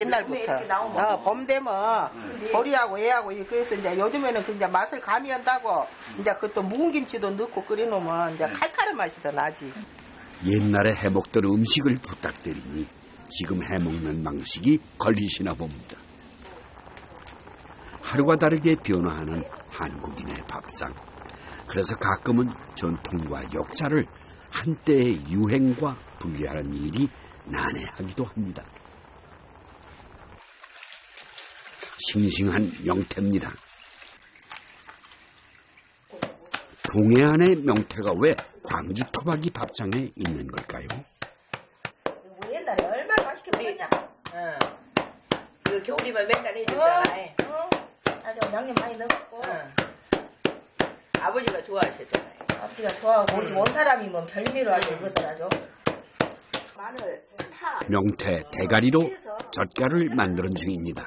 옛날부터. 어, 봄 되면 보리하고 애하고 이렇게 그래서 이제 요즘에는 그 이제 맛을 가미한다고 이제 그것도 묵은 김치도 넣고 끓여놓으면 이제 칼칼한 맛이 더 나지. 옛날에 해먹던 음식을 부탁드리니 지금 해먹는 방식이 걸리시나 봅니다. 하루가 다르게 변화하는 한국인의 밥상. 그래서 가끔은 전통과 역사를 한때의 유행과 분리하는 일이 난해하기도 합니다. 싱싱한 명태입니다. 동해안의 명태가 왜 광주 토박이 밥상에 있는 걸까요? 우리 옛날에 얼마나 맛있게 먹었냐. 응. 그 겨울이면 맨날 해줬잖아. 어, 아주 양념 많이 넣고 응. 아버지가 좋아하셨잖아요. 아버지가 좋아하고 우리 집온 사람이면 별미로 하죠 이것을 아주. 마늘, 파. 명태 대가리로 젓갈을 만드는 중입니다.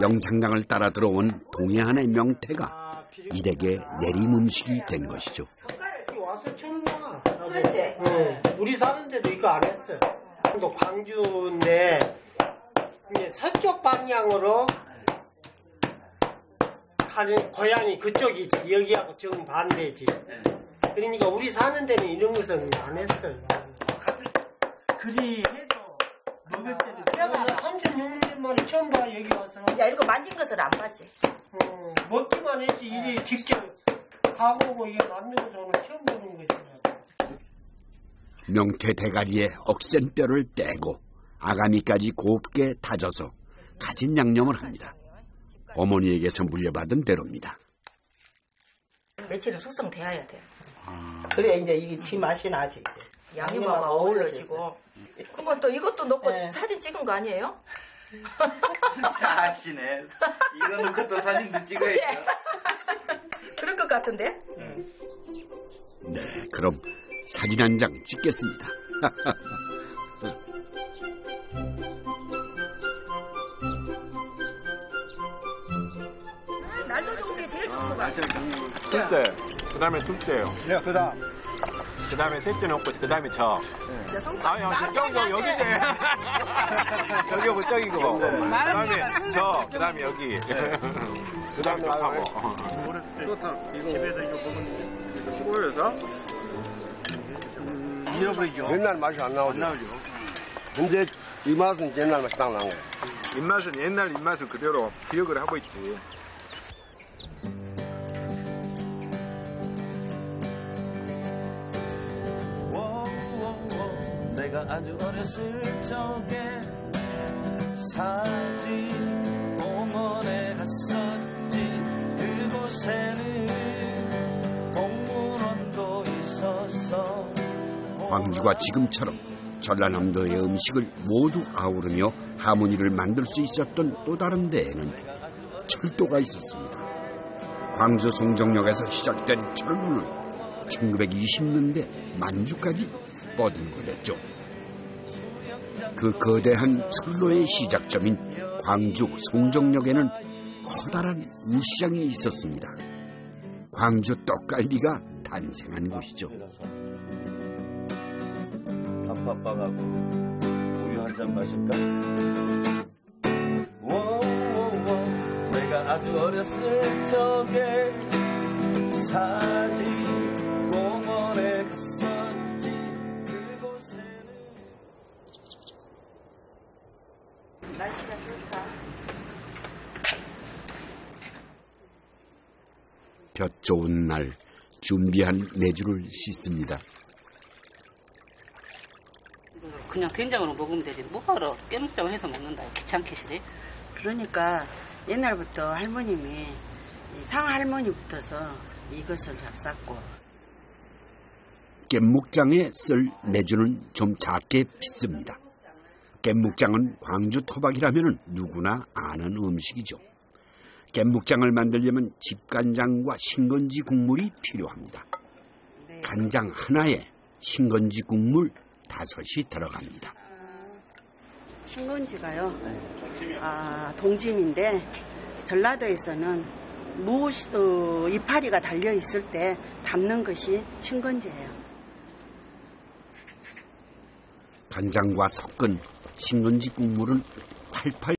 영창강을 따라 들어온 동해안의 명태가 이댁의 내림 음식이 된 것이죠. 와서 처음 봐. 응. 우리 사는데도 이거 안 했어. 또 광주인데 서쪽 방향으로 가는 고향이 그쪽이지. 여기하고 정 반대지. 그러니까 우리 사는 데는 이런 것은 안 했어. 그리 해도 먹을 때는 뼈가 36년 만에 처음 봐 여기 와서. 이제 이거 만진 것을 안 봤지. 어, 먹기만 했지 이게 직접 가보고 이게 만드는 저는 처음 보는 거지. 명태 대가리에 억센 뼈를 떼고 아가미까지 곱게 다져서 가진 양념을 합니다. 어머니에게서 물려받은 대로입니다. 며칠은 숙성돼야 돼. 그래 이제 이게 지 맛이 나지. 양념하고 어울러지고. 그러면 또 이것도 넣고 네. 사진 찍은 거 아니에요? 아시네. 이거 놓고 또 사진도 찍어야죠. 그럴 것 같은데? 네, 그럼 사진 한 장 찍겠습니다. 아, 날도 좋은 게 제일 좋구만. 둘째, 그 다음에 둘째요. 네, 그 다음. 그 다음에 셋째 놓고, 그 다음에 저. 성격 아니, 아니, 저기, 저기, 여기네. 여기 오고 저기고. 그 다음에 저, 그 다음에 여기. 그 다음에 저하고. 옛날 맛이 안 나오죠. 근데 이 맛은 옛날 맛이 딱 나는 거예요. 입맛은 옛날 입맛을 그대로 기억을 하고 있지. 내가 아주 어렸을 적에 사진 공원에 갔었지 그곳에는 공문원도 있었어 광주가 지금처럼 전라남도의 음식을 모두 아우르며 하모니를 만들 수 있었던 또 다른 데에는 철도가 있었습니다. 광주 송정역에서 시작된 철도는 1920년대 만주까지 뻗은 거였죠. 그 거대한 철로의 시작점인 광주 송정역에는 커다란 우시장이 있었습니다. 광주 떡갈비가 탄생한 곳이죠. 밥밥밥하고 우유 한 잔 마실까? 워워워 내가 아주 어렸을 적에 사진 날씨가 좋다. 볕 좋은 날 준비한 내주를 씻습니다. 그냥 된장으로 먹으면 되지. 뭐하러 깨먹자고 해서 먹는다. 귀찮게 시래. 그러니까 옛날부터 할머님이 이 상할머니부터서 이것을 잡쌌고 깻묵장에 쓸 내주는 좀 작게 빚습니다. 깻묵장은 광주 토박이라면 누구나 아는 음식이죠. 깻묵장을 만들려면 집간장과 신건지 국물이 필요합니다. 간장 하나에 신건지 국물 다섯이 들어갑니다. 신건지가요 아, 동짐인데 전라도에서는 무 어, 이파리가 달려 있을 때 담는 것이 신건지예요. 간장과 섞은 신건지 국물은 팔팔